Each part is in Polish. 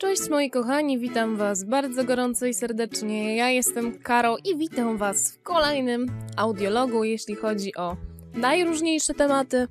Cześć moi kochani, witam was bardzo gorąco i serdecznie. Ja jestem Karo i witam was w kolejnym audiologu, jeśli chodzi o najróżniejsze tematy.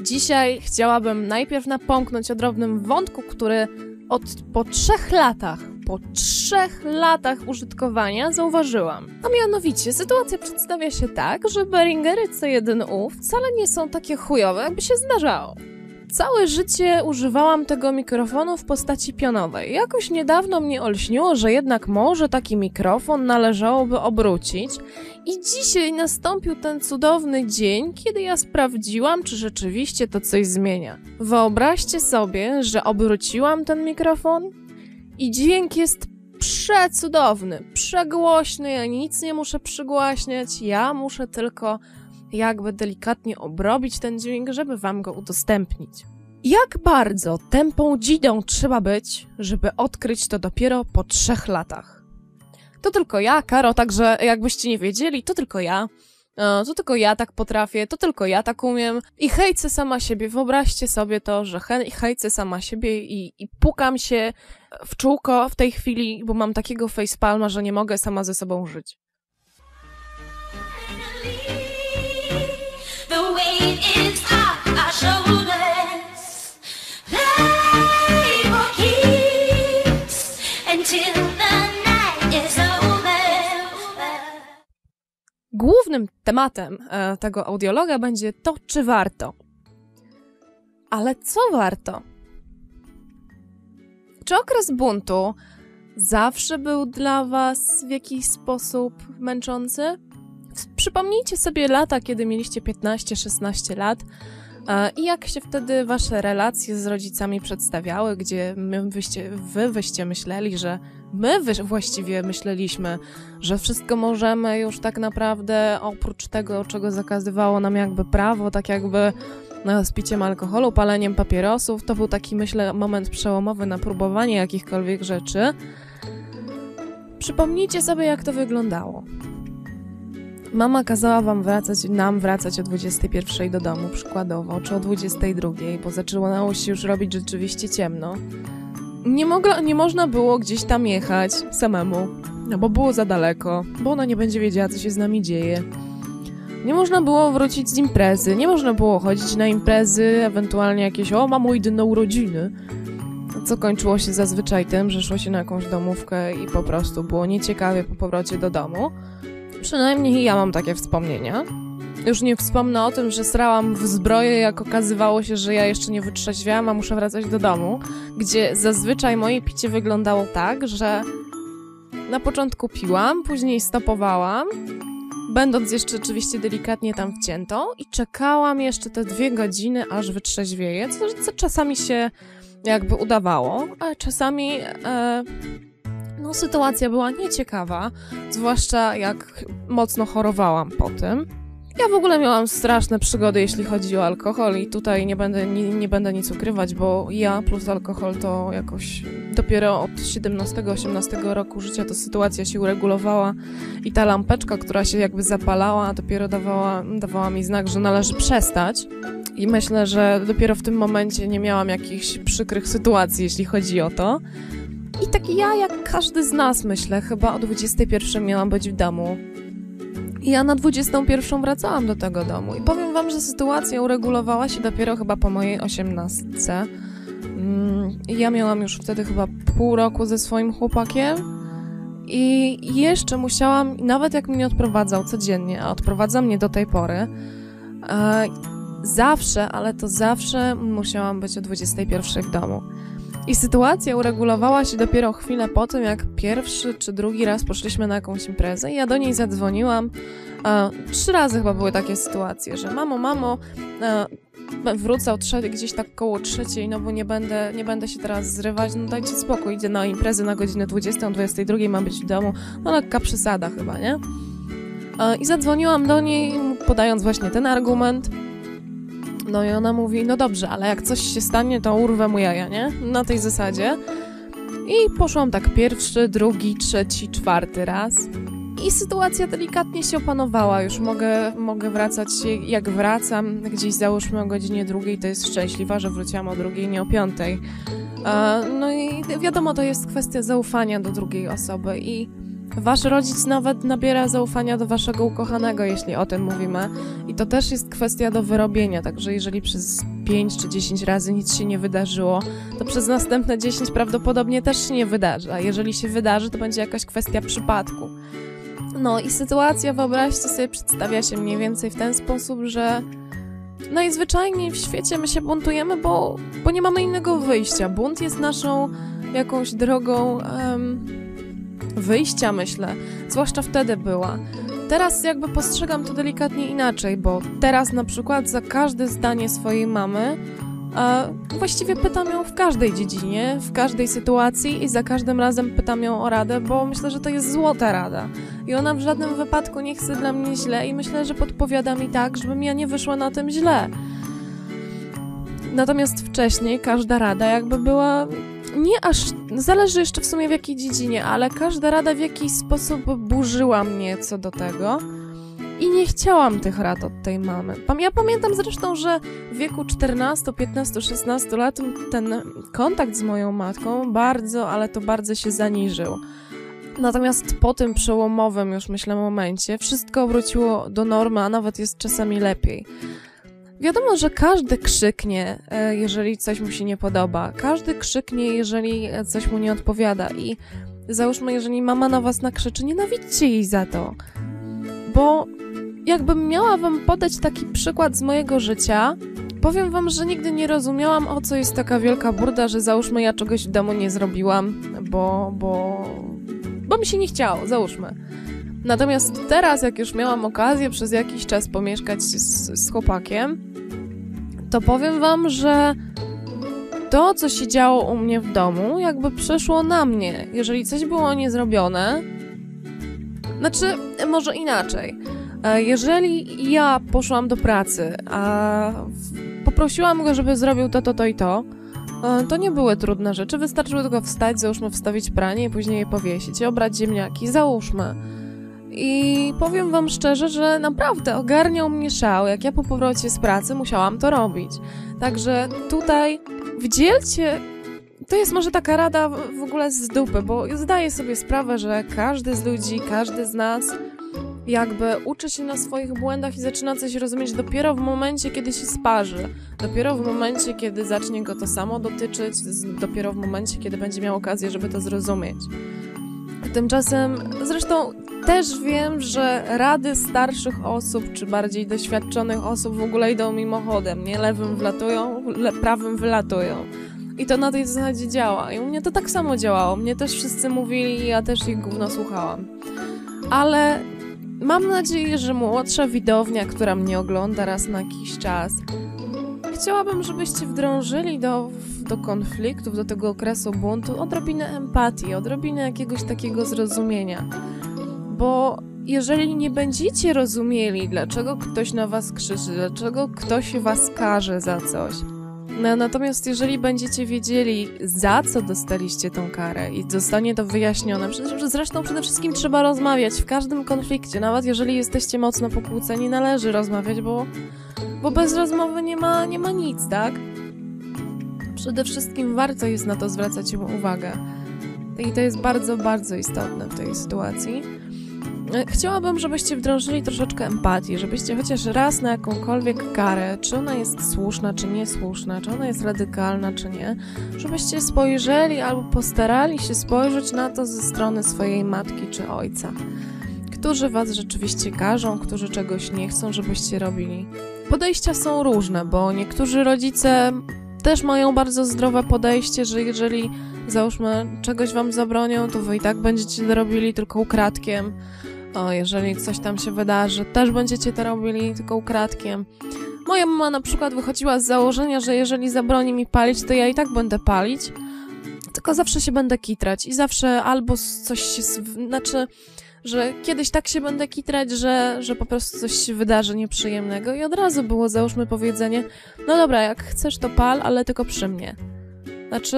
Dzisiaj chciałabym najpierw napomknąć o drobnym wątku, który od po trzech latach, po trzech latach użytkowania zauważyłam. A mianowicie sytuacja przedstawia się tak, że Behringery C1U wcale nie są takie chujowe, jakby się zdarzało. Całe życie używałam tego mikrofonu w postaci pionowej. Jakoś niedawno mnie olśniło, że jednak może taki mikrofon należałoby obrócić. I dzisiaj nastąpił ten cudowny dzień, kiedy ja sprawdziłam, czy rzeczywiście to coś zmienia. Wyobraźcie sobie, że obróciłam ten mikrofon i dźwięk jest przecudowny, przegłośny, ja nic nie muszę przygłaśniać, ja muszę tylko jakby delikatnie obrobić ten dźwięk, żeby wam go udostępnić. Jak bardzo tępą dzidą trzeba być, żeby odkryć to dopiero po trzech latach? To tylko ja, Karo, także jakbyście nie wiedzieli, to tylko ja. E, to tylko ja tak potrafię, to tylko ja tak umiem. I hejcę sama siebie. Wyobraźcie sobie to, że he hejcę sama siebie i, i pukam się w czółko w tej chwili, bo mam takiego facepalma, że nie mogę sama ze sobą żyć. Głównym tematem e, tego audiologa będzie to, czy warto. Ale co warto? Czy okres buntu zawsze był dla Was w jakiś sposób męczący? Przypomnijcie sobie lata, kiedy mieliście 15-16 lat e, i jak się wtedy Wasze relacje z rodzicami przedstawiały, gdzie my wyście, Wy wyście myśleli, że my właściwie myśleliśmy, że wszystko możemy już tak naprawdę, oprócz tego, czego zakazywało nam jakby prawo, tak jakby no, z piciem alkoholu, paleniem papierosów. To był taki, myślę, moment przełomowy na próbowanie jakichkolwiek rzeczy. Przypomnijcie sobie, jak to wyglądało. Mama kazała wam wracać, nam wracać o 21 do domu, przykładowo, czy o 22, bo zaczynało się już robić rzeczywiście ciemno. Nie, mogla, nie można było gdzieś tam jechać samemu, no bo było za daleko, bo ona nie będzie wiedziała, co się z nami dzieje. Nie można było wrócić z imprezy, nie można było chodzić na imprezy, ewentualnie jakieś, o mamo, idę na urodziny. Co kończyło się zazwyczaj tym, że szło się na jakąś domówkę i po prostu było nieciekawie po powrocie do domu. Przynajmniej ja mam takie wspomnienia. Już nie wspomnę o tym, że srałam w zbroję, jak okazywało się, że ja jeszcze nie wytrzeźwiałam, a muszę wracać do domu, gdzie zazwyczaj moje picie wyglądało tak, że na początku piłam, później stopowałam, będąc jeszcze oczywiście delikatnie tam wciętą i czekałam jeszcze te dwie godziny, aż wytrzeźwieję, co, co czasami się jakby udawało, a czasami e, no, sytuacja była nieciekawa, zwłaszcza jak mocno chorowałam po tym. Ja w ogóle miałam straszne przygody, jeśli chodzi o alkohol i tutaj nie będę, nie, nie będę nic ukrywać, bo ja plus alkohol to jakoś dopiero od 17-18 roku życia to sytuacja się uregulowała i ta lampeczka, która się jakby zapalała, dopiero dawała, dawała mi znak, że należy przestać. I myślę, że dopiero w tym momencie nie miałam jakichś przykrych sytuacji, jeśli chodzi o to. I tak ja, jak każdy z nas, myślę, chyba o 21 miałam być w domu. I ja na 21 wracałam do tego domu. I powiem wam, że sytuacja uregulowała się dopiero chyba po mojej 18. Mm, Ja miałam już wtedy chyba pół roku ze swoim chłopakiem. I jeszcze musiałam, nawet jak mnie odprowadzał codziennie, a odprowadza mnie do tej pory, e, zawsze, ale to zawsze musiałam być o 21 w domu. I sytuacja uregulowała się dopiero chwilę po tym, jak pierwszy czy drugi raz poszliśmy na jakąś imprezę i ja do niej zadzwoniłam. E, trzy razy chyba były takie sytuacje, że mamo, mamo, e, wrócę o gdzieś tak koło trzeciej, no bo nie będę, nie będę się teraz zrywać, no dajcie spokój, idę na imprezę na godzinę 20, 22 mam być w domu, no lekka przesada chyba, nie? I zadzwoniłam do niej, podając właśnie ten argument, no i ona mówi, no dobrze, ale jak coś się stanie, to urwę mu jaja, nie? Na tej zasadzie. I poszłam tak pierwszy, drugi, trzeci, czwarty raz. i sytuacja delikatnie się opanowała. Już mogę, mogę wracać, jak wracam, gdzieś załóżmy o godzinie drugiej, to jest szczęśliwa, że wróciłam o drugiej, nie o piątej. No i wiadomo, to jest kwestia zaufania do drugiej osoby i Wasz rodzic nawet nabiera zaufania do waszego ukochanego, jeśli o tym mówimy. I to też jest kwestia do wyrobienia, także jeżeli przez 5 czy 10 razy nic się nie wydarzyło, to przez następne 10 prawdopodobnie też się nie wydarzy. A jeżeli się wydarzy, to będzie jakaś kwestia przypadku. No i sytuacja, wyobraźcie sobie, przedstawia się mniej więcej w ten sposób, że najzwyczajniej w świecie my się buntujemy, bo, bo nie mamy innego wyjścia. Bunt jest naszą jakąś drogą. Wyjścia, myślę. Zwłaszcza wtedy była. Teraz jakby postrzegam to delikatnie inaczej, bo teraz na przykład za każde zdanie swojej mamy a właściwie pytam ją w każdej dziedzinie, w każdej sytuacji i za każdym razem pytam ją o radę, bo myślę, że to jest złota rada. I ona w żadnym wypadku nie chce dla mnie źle i myślę, że podpowiada mi tak, żebym ja nie wyszła na tym źle. Natomiast wcześniej każda rada jakby była nie aż, zależy jeszcze w sumie w jakiej dziedzinie, ale każda rada w jakiś sposób burzyła mnie co do tego. I nie chciałam tych rad od tej mamy. Ja pamiętam zresztą, że w wieku 14, 15, 16 lat ten kontakt z moją matką bardzo, ale to bardzo się zaniżył. Natomiast po tym przełomowym już myślę momencie wszystko wróciło do normy, a nawet jest czasami lepiej. Wiadomo, że każdy krzyknie, e, jeżeli coś mu się nie podoba. Każdy krzyknie, jeżeli coś mu nie odpowiada. I załóżmy, jeżeli mama na was nakrzyczy, nienawidźcie jej za to. Bo jakbym miała wam podać taki przykład z mojego życia, powiem wam, że nigdy nie rozumiałam, o co jest taka wielka burda, że załóżmy, ja czegoś w domu nie zrobiłam, bo, bo, bo mi się nie chciało, załóżmy. Natomiast teraz, jak już miałam okazję przez jakiś czas pomieszkać z, z chłopakiem, to powiem wam, że to, co się działo u mnie w domu, jakby przeszło na mnie. Jeżeli coś było niezrobione, znaczy, może inaczej. E, jeżeli ja poszłam do pracy, a poprosiłam go, żeby zrobił to, to, to i to, e, to nie były trudne rzeczy. Wystarczyło tylko wstać, załóżmy, wstawić pranie i później je powiesić, obrać ziemniaki, załóżmy. I powiem wam szczerze, że naprawdę ogarniał mnie szał. Jak ja po powrocie z pracy musiałam to robić. Także tutaj wdzielcie. To jest może taka rada w ogóle z dupy, bo zdaję sobie sprawę, że każdy z ludzi, każdy z nas jakby uczy się na swoich błędach i zaczyna coś rozumieć dopiero w momencie, kiedy się sparzy. Dopiero w momencie, kiedy zacznie go to samo dotyczyć, dopiero w momencie, kiedy będzie miał okazję, żeby to zrozumieć. Tymczasem, zresztą też wiem, że rady starszych osób, czy bardziej doświadczonych osób w ogóle idą mimochodem, nie? Lewym wlatują, le prawym wylatują. I to na tej zasadzie działa. I u mnie to tak samo działało. Mnie też wszyscy mówili i ja też ich gówno słuchałam. Ale mam nadzieję, że młodsza widownia, która mnie ogląda raz na jakiś czas, chciałabym, żebyście wdrążyli do, do konfliktów, do tego okresu buntu odrobinę empatii, odrobinę jakiegoś takiego zrozumienia bo jeżeli nie będziecie rozumieli, dlaczego ktoś na was krzyczy, dlaczego ktoś was karze za coś, no, natomiast jeżeli będziecie wiedzieli, za co dostaliście tą karę i zostanie to wyjaśnione, zresztą przede wszystkim trzeba rozmawiać w każdym konflikcie, nawet jeżeli jesteście mocno pokłóceni, należy rozmawiać, bo, bo bez rozmowy nie ma, nie ma nic, tak? Przede wszystkim warto jest na to zwracać uwagę. I to jest bardzo, bardzo istotne w tej sytuacji. Chciałabym, żebyście wdrożyli troszeczkę empatii, żebyście chociaż raz na jakąkolwiek karę, czy ona jest słuszna, czy niesłuszna, czy ona jest radykalna, czy nie, żebyście spojrzeli albo postarali się spojrzeć na to ze strony swojej matki czy ojca, którzy was rzeczywiście karzą, którzy czegoś nie chcą, żebyście robili. Podejścia są różne, bo niektórzy rodzice też mają bardzo zdrowe podejście, że jeżeli załóżmy czegoś wam zabronią, to wy i tak będziecie robili tylko ukradkiem o, jeżeli coś tam się wydarzy, też będziecie to robili tylko ukradkiem. Moja mama na przykład wychodziła z założenia, że jeżeli zabroni mi palić, to ja i tak będę palić, tylko zawsze się będę kitrać i zawsze albo coś się, znaczy, że kiedyś tak się będę kitrać, że, że po prostu coś się wydarzy nieprzyjemnego i od razu było, załóżmy, powiedzenie, no dobra, jak chcesz to pal, ale tylko przy mnie. Znaczy,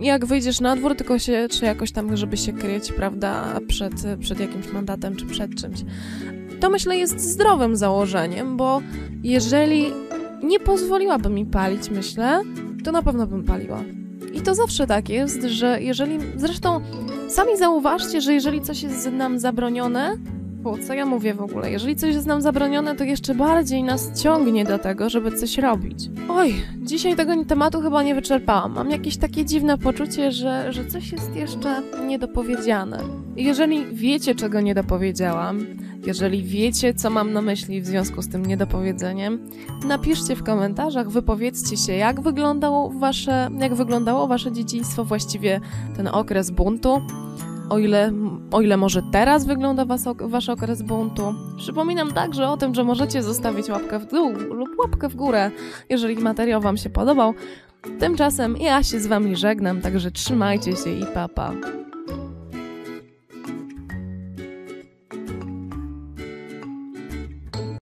jak wyjdziesz na dwór, tylko się, czy jakoś tam, żeby się kryć, prawda, przed, przed jakimś mandatem, czy przed czymś. To myślę jest zdrowym założeniem, bo jeżeli nie pozwoliłaby mi palić, myślę, to na pewno bym paliła. I to zawsze tak jest, że jeżeli. Zresztą sami zauważcie, że jeżeli coś jest nam zabronione, o, co ja mówię w ogóle? Jeżeli coś jest nam zabronione, to jeszcze bardziej nas ciągnie do tego, żeby coś robić. Oj, dzisiaj tego tematu chyba nie wyczerpałam. Mam jakieś takie dziwne poczucie, że, że coś jest jeszcze niedopowiedziane. Jeżeli wiecie, czego nie dopowiedziałam, jeżeli wiecie, co mam na myśli w związku z tym niedopowiedzeniem, napiszcie w komentarzach, wypowiedzcie się, jak wyglądało wasze, jak wyglądało wasze dzieciństwo, właściwie ten okres buntu o ile, o ile może teraz wygląda was, wasz okres buntu. Przypominam także o tym, że możecie zostawić łapkę w dół lub łapkę w górę, jeżeli materiał wam się podobał. Tymczasem ja się z wami żegnam, także trzymajcie się i papa. Pa.